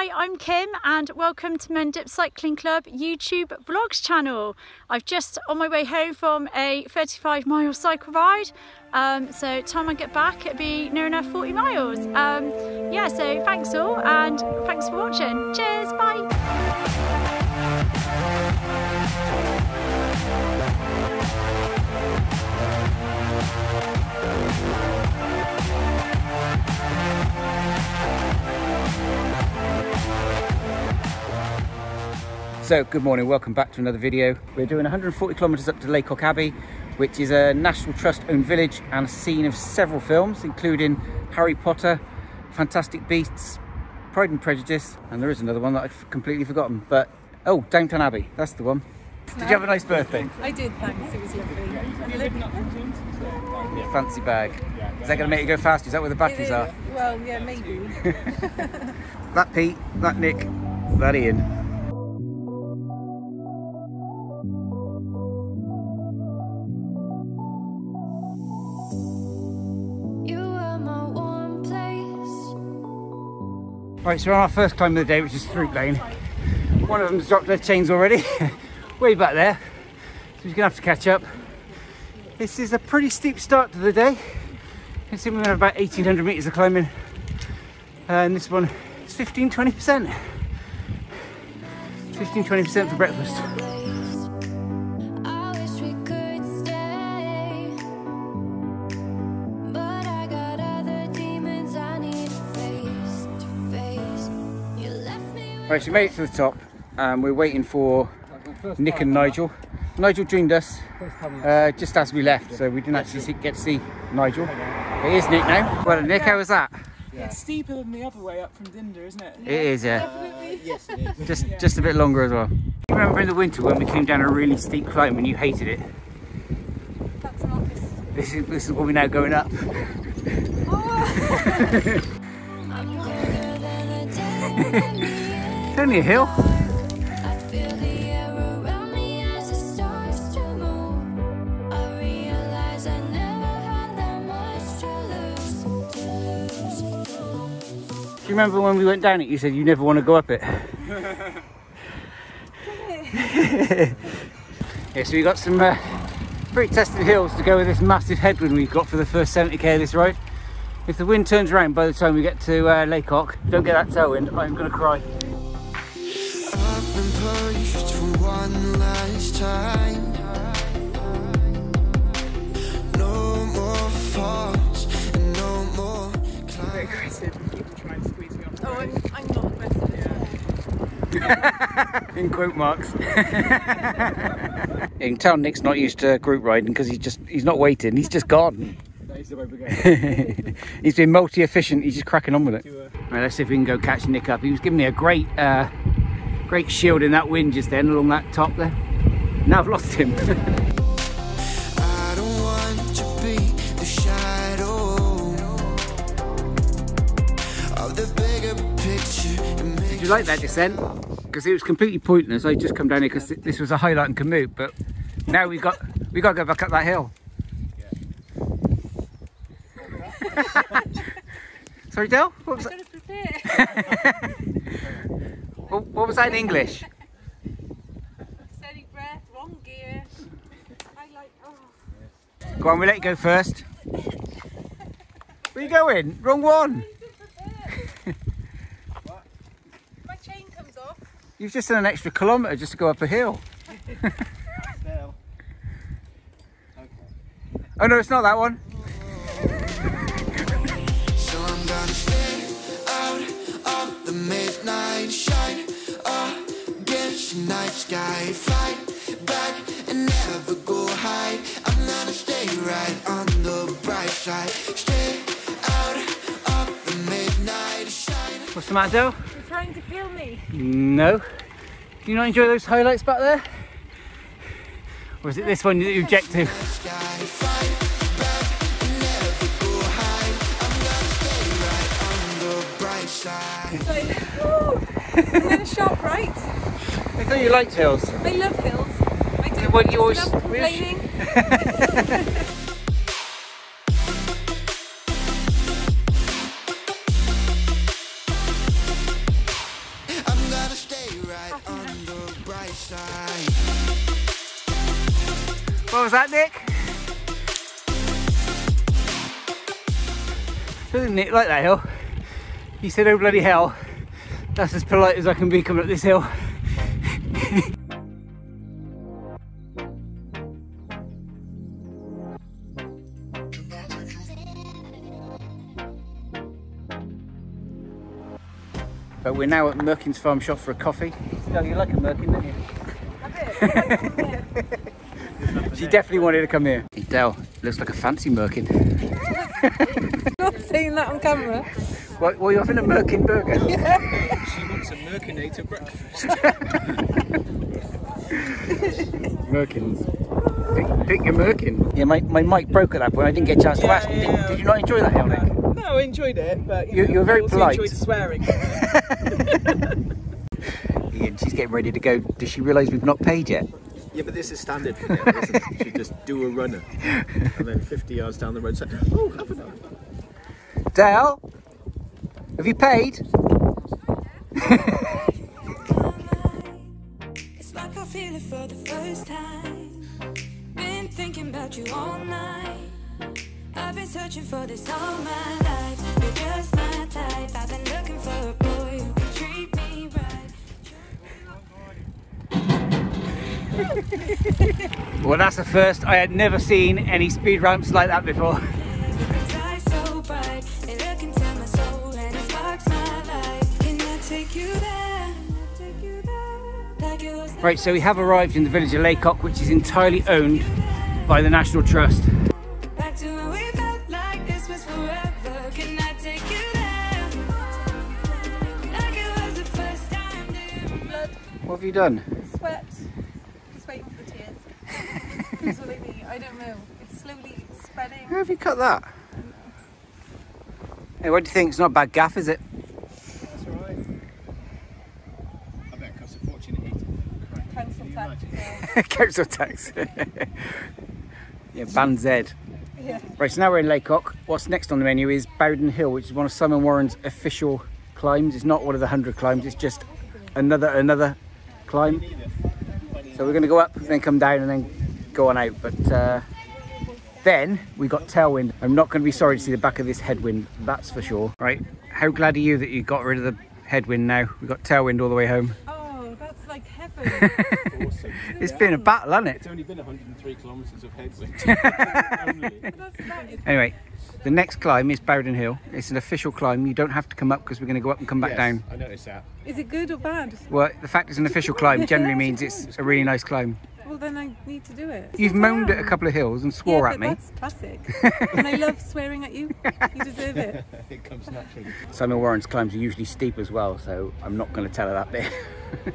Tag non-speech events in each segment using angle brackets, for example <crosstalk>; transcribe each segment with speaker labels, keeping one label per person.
Speaker 1: Hi, I'm Kim and welcome to Mendip Cycling Club YouTube vlogs channel. I've just on my way home from a 35 mile cycle ride. Um, so time I get back it'll be near enough 40 miles. Um, yeah, so thanks all and thanks for watching. Cheers, bye.
Speaker 2: So, good morning, welcome back to another video. We're doing 140 kilometres up to Lacock Abbey, which is a National Trust owned village and a scene of several films, including Harry Potter, Fantastic Beasts, Pride and Prejudice, and there is another one that I've completely forgotten. But, oh, Downton Abbey, that's the one. Did you have a nice birthday?
Speaker 3: I did, thanks. It was lovely.
Speaker 2: Fancy bag. Is that going to make you go faster? Is that where the batteries are?
Speaker 3: Well, yeah, maybe. <laughs>
Speaker 2: That Pete, that Nick, that Ian. Right, so we're on our first climb of the day, which is Fruit Lane. One of them's dropped their chains already, <laughs> way back there. So he's gonna have to catch up. This is a pretty steep start to the day. You can see we have about 1800 meters of climbing. And this one is 15 20%. 15 20% for breakfast. Right, so we made it to the top. and we're waiting for Nick and Nigel. Nigel joined us uh, just as we left, so we didn't actually see, get to see Nigel. But here's Nick now. Well, Nick, how was that?
Speaker 3: It's steeper than the other way up from Dinder, isn't it?
Speaker 2: It is, yeah.
Speaker 3: Definitely. <laughs>
Speaker 4: Yes, it is.
Speaker 2: Just, just a bit longer as well. You remember in the winter when we came down a really steep climb and you hated it?
Speaker 3: That's not this.
Speaker 2: This is, this is what we're now going up. <laughs> <laughs>
Speaker 5: I'm colder than the day.
Speaker 2: It's only a hill.
Speaker 5: I feel the air around me as the stars to move. I realize I never had that much to lose. To lose.
Speaker 2: Do you remember when we went down it, you said you never want to go up it? <laughs> yeah, so we got some uh, pretty tested hills to go with this massive headwind we've got for the first 70k of this ride. If the wind turns around by the time we get to uh, Lacock, don't get that tailwind, I'm going to cry.
Speaker 6: I've been pushed for one last time. No more falls and no more
Speaker 3: Very aggressive. People try and squeeze me off.
Speaker 7: Oh. I'm, I'm not aggressive at all. <laughs>
Speaker 2: In quote marks. <laughs> you can tell Nick's not used to group riding because he's just he's not waiting, he's just gone. <laughs>
Speaker 4: That is the way we're going.
Speaker 2: he's been multi-efficient, he's just cracking on with it. Right, let's see if we can go catch Nick up. He was giving me a great uh, great shield in that wind just then along that top there. Now I've lost him. <laughs>
Speaker 6: I don't want to be the shadow of the bigger picture. It
Speaker 2: Did you like that descent? Because it was completely pointless. I just come down here because this was a highlight and commute, but now we've got we got to go back up that hill. <laughs> Sorry, Del. What was,
Speaker 7: Gotta prepare. <laughs>
Speaker 2: what, what was that in English?
Speaker 7: Steady breath, wrong gear. I like, oh.
Speaker 2: Go on, we'll let you go first. Where you going? Wrong one.
Speaker 7: My chain comes off.
Speaker 2: You've just done an extra kilometre just to go up a hill.
Speaker 4: Still. <laughs>
Speaker 2: Oh no, it's not that one.
Speaker 6: Sky. Fight back and never go hide. I'm gonna stay right on the bright side. Stay out of the midnight shine.
Speaker 2: What's the matter, Del?
Speaker 7: You're trying to kill me.
Speaker 2: No. Do you not enjoy those highlights back there? Or is it this one that you object to?
Speaker 6: Sky. Fight back and never go hide. I'm gonna stay right on the bright side.
Speaker 7: Like, woo. and then a sharp right.
Speaker 2: I thought you liked hills.
Speaker 7: I love hills. I do.
Speaker 2: What
Speaker 7: I
Speaker 2: you
Speaker 7: just
Speaker 2: always-
Speaker 7: love complaining.
Speaker 6: side.
Speaker 2: What was that, Nick? Doesn't Nick like that hill? He said, oh bloody hell. That's as polite as I can be coming up this hill. We're now at Merkin's Farm Shop for a coffee. No, you like a Merkin, don't you? <laughs> she definitely wanted to come here. Del, looks like a fancy Merkin. <laughs>
Speaker 3: Not seeing that on camera.
Speaker 2: What, what are you having a Merkin burger? Yeah.
Speaker 4: She wants a Merkinator breakfast. <laughs>
Speaker 2: Merkins. Pick, pick your Merkin. Yeah, my, my mic broke at that point. I didn't get a chance to ask.
Speaker 3: yeah,
Speaker 2: Did,
Speaker 3: yeah.
Speaker 2: did you not enjoy that, hill, Nick?
Speaker 3: No, I enjoyed it, but
Speaker 2: You-
Speaker 3: know,
Speaker 2: you were very
Speaker 3: I also
Speaker 2: polite.
Speaker 3: enjoyed swearing. <laughs>
Speaker 2: Ian, she's getting ready to go. Does she realise we've not paid yet?
Speaker 4: yeah, but this is standard for them. Isn't? You just do a runner. And then 50 yards down the road say, oh, have a night.
Speaker 2: Dale, have you paid?
Speaker 5: It's like I feel it for the first time. Been thinking about you all night. I've been searching for this all my life. You're just my type. I've been looking for a boy who can treat me right.
Speaker 2: Well, that's the first. I had never seen any speed ramps like that before.
Speaker 5: His <laughs> eyes so bright, they look into my soul and it sparks my life. Can I take you there? Take you there? Like it was
Speaker 2: Right, so we have arrived in the village of Lacock, which is entirely owned by the National Trust. What have you done?
Speaker 3: sweat, just waiting for the tears. That's what they mean. I don't know. It's slowly spreading.
Speaker 2: How have you cut that? Hey, what do you think? It's not a bad gaff, is it?
Speaker 4: That's all right. I bet it costs a fortune to heat. <laughs>
Speaker 3: Council tax. as.
Speaker 2: Council tax. yeah, Band Z.
Speaker 3: Yeah.
Speaker 2: Right, so now we're in Lacock. What's next on the menu is Bowden Hill, which is one of Simon Warren's official climbs. It's not one of the hundred climbs. It's just another another climb. So we're going to go up, then come down, and then go on out. But uh, then we got tailwind. I'm not going to be sorry to see the back of this headwind. That's for sure. Right. How glad are you that you got rid of the headwind now? We got tailwind all the way home.
Speaker 3: Oh, that's like heaven.
Speaker 4: Awesome. <laughs>
Speaker 2: It's been a battle, hasn't it?
Speaker 4: It's only been 103 kilometres of headwind. Only.
Speaker 3: that's, <laughs> that is
Speaker 2: Anyway, the next climb is Bowden Hill. It's an official climb. You don't have to come up because we're going to go up and come back
Speaker 4: Yes,
Speaker 2: down.
Speaker 4: I noticed that.
Speaker 3: Is it good or bad?
Speaker 2: Well, the fact it's an official climb generally <laughs> means it's a really nice climb.
Speaker 3: Well, then I need to do it.
Speaker 2: You've
Speaker 3: Sit
Speaker 2: moaned at a couple of hills and swore
Speaker 3: yeah,
Speaker 2: at
Speaker 3: but
Speaker 2: me.
Speaker 3: That's classic. and I love swearing at you. You deserve it.
Speaker 4: It comes naturally.
Speaker 2: Simon Warren's climbs are usually steep as well, so I'm not going to tell her that bit.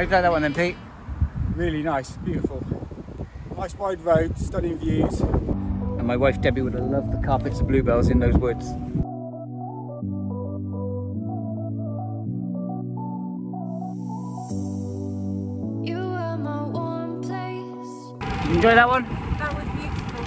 Speaker 2: How'd you like that one then, Pete?
Speaker 8: Really nice, beautiful. Nice wide road, stunning views.
Speaker 2: And my wife Debbie would have loved the carpets of bluebells in those woods.
Speaker 5: You were my warm place.
Speaker 2: Did you enjoy that one?
Speaker 3: That was beautiful.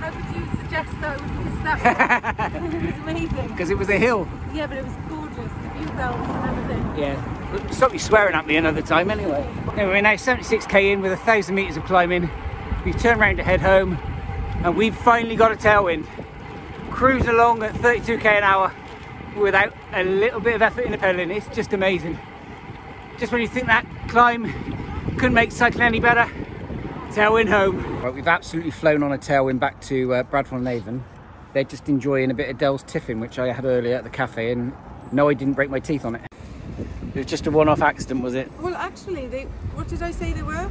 Speaker 3: How could you suggest that we missed that one? <laughs> it was amazing. <laughs>
Speaker 2: Because it was a hill.
Speaker 3: Yeah, but it was gorgeous. The view belts and everything.
Speaker 2: Yeah. Stop you swearing at me another time anyway. Anyway, we're now 76k in with a thousand metres of climbing. We've turned around to head home and we've finally got a tailwind. Cruising along at 32k an hour without a little bit of effort in the pedaling. It's just amazing. Just when you think that climb couldn't make cycling any better, tailwind home. Right, we've absolutely flown on a tailwind back to uh, Bradford on Avon. They're just enjoying a bit of Del's Tiffin, which I had earlier at the cafe, and no, I didn't break my teeth on it. It was just a one-off accident, was it?
Speaker 3: Well, actually, they. What did I say they were?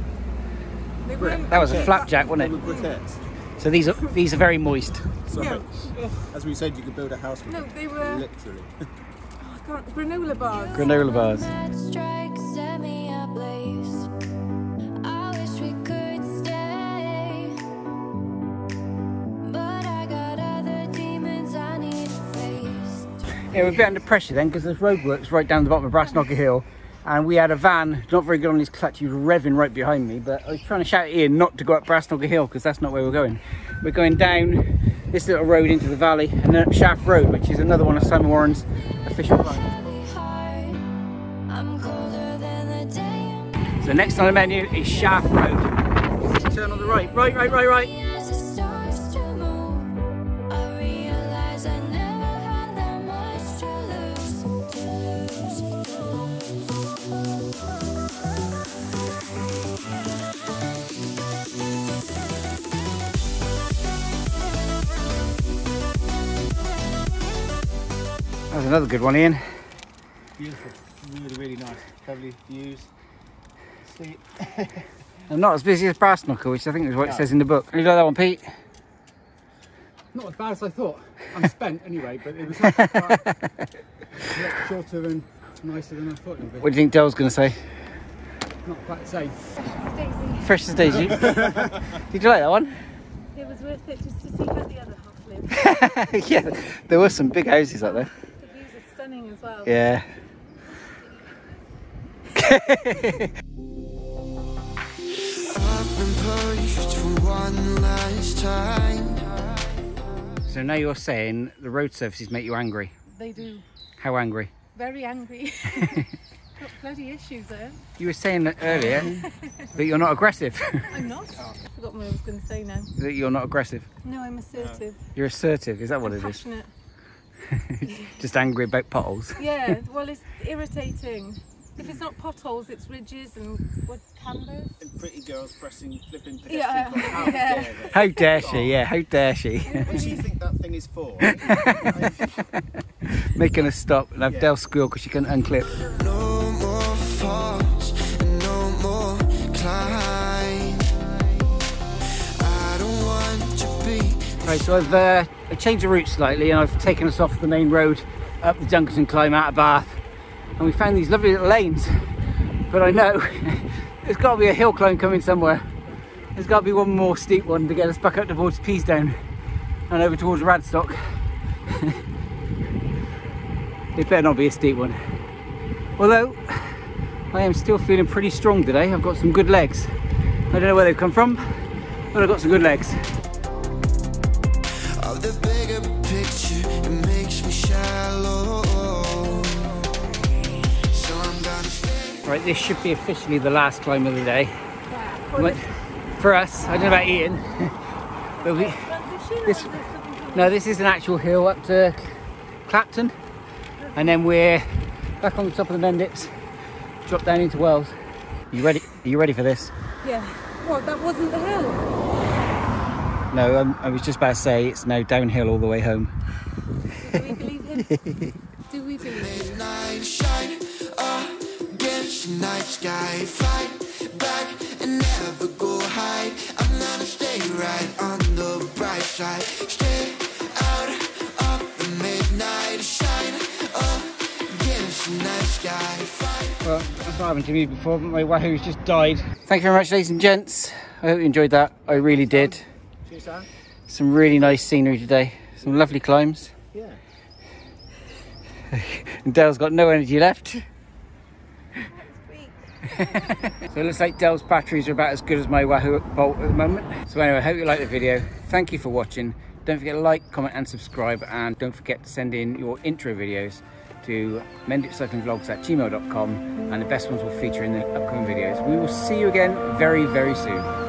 Speaker 3: They weren't.
Speaker 2: That was a flapjack, wasn't
Speaker 4: With
Speaker 2: it?
Speaker 4: briquettes.
Speaker 2: So these are these are very moist.
Speaker 4: So,
Speaker 3: Yeah.
Speaker 4: as we said, you could build a house with
Speaker 3: No,
Speaker 4: them.
Speaker 3: they were.
Speaker 4: Literally. <laughs>
Speaker 3: Oh, I can't, granola bars.
Speaker 2: Granola bars. Yeah, we're a bit under pressure then because there's roadworks right down the bottom of Brassknocker Hill. And we had a van, not very good on his clutch, he was revving right behind me. But I was trying to shout at Ian not to go up Brassknocker Hill because that's not where we're going. We're going down this little road into the valley and then up Shaft Road, which is another one of Simon Warren's official
Speaker 5: day.
Speaker 2: So next on the menu is Shaft Road. Turn on the right, right, right, right, right.
Speaker 5: That
Speaker 2: was another good one, Ian.
Speaker 8: Beautiful. Really, really nice. Lovely views. See, <laughs>
Speaker 2: I'm not as busy as Brassknocker, which I think is what it says in the book. You like that one, Pete?
Speaker 8: not as bad as I thought. I'm spent anyway, but it was actually a lot shorter and nicer than I thought it would be.
Speaker 2: What do you think Del's going to say?
Speaker 8: Not quite the same.
Speaker 2: Fresh as daisy. <laughs> Did you like that one?
Speaker 3: It was worth it just to see how the other half live. <laughs>
Speaker 2: yeah, there were some big houses out there.
Speaker 3: The views are stunning as well.
Speaker 2: Yeah.
Speaker 6: I've been pushed for one last <laughs> time.
Speaker 2: So now you're saying the road surfaces make you angry.
Speaker 3: They do.
Speaker 2: How angry?
Speaker 3: Very angry. <laughs> Got bloody issues there.
Speaker 2: You were saying that earlier <laughs> that you're not aggressive.
Speaker 3: I'm not. I Forgot what I was going to say now.
Speaker 2: that you're not aggressive.
Speaker 3: No, I'm assertive.
Speaker 2: You're assertive. Is that what
Speaker 3: I'm
Speaker 2: it is?
Speaker 3: passionate. <laughs>
Speaker 2: Just angry about potholes. <laughs>
Speaker 3: Yeah, well, it's irritating. If it's not potholes, it's ridges and what cambers.
Speaker 4: And pretty girls pressing, flipping pedestrian
Speaker 3: Yeah.
Speaker 4: How <laughs>
Speaker 3: yeah.
Speaker 4: dare they?
Speaker 2: How dare she? Oh. Yeah, how dare she?
Speaker 4: What do you think that thing is for?
Speaker 2: Making a stop and have
Speaker 4: Yeah.
Speaker 2: Del squeal because she couldn't unclip.
Speaker 6: No
Speaker 2: Right, so I've uh, changed the route slightly and I've taken us off the main road up the Dunkerton climb out of Bath. And we found these lovely little lanes. But I know <laughs> there's got to be a hill climb coming somewhere. There's got to be one more steep one to get us back up towards Peasedown and over towards Radstock. <laughs> it better not be a steep one. Although I am still feeling pretty strong today. I've got some good legs. I don't know where they've come from, but I've got some good legs. Right, this should be officially the last climb of the day. But for us, I don't know about Ian. <laughs> but we, this, no, this is an actual hill up to Clapton, and then we're back on the top of the Mendips, drop down into Wells. You ready? Are you ready for this?
Speaker 3: Yeah. What, that wasn't the hill?
Speaker 2: No, um, I was just about to say it's now downhill all the way home. <laughs>
Speaker 6: against the night sky. Fight back and never go hide. I'm gonna stay right on the bright side. Stay out of the midnight shine against the night sky. Fight.
Speaker 2: Well, that's not happened to me before, but my Wahoo's just died. Thank you very much, ladies and gents. I hope you enjoyed that. I really did.
Speaker 4: Cheers, Sam.
Speaker 2: Some really nice scenery today. Some lovely climbs.
Speaker 4: Yeah. <laughs>
Speaker 2: And Dale's got no energy left. <laughs> So it looks like Del's batteries are about as good as my Wahoo Bolt at the moment. So anyway, I hope you liked the video. Thank you for watching. Don't forget to like, comment and subscribe and don't forget to send in your intro videos to mendipcyclingvlogs at gmail.com and the best ones will feature in the upcoming videos. We will see you again very, very soon.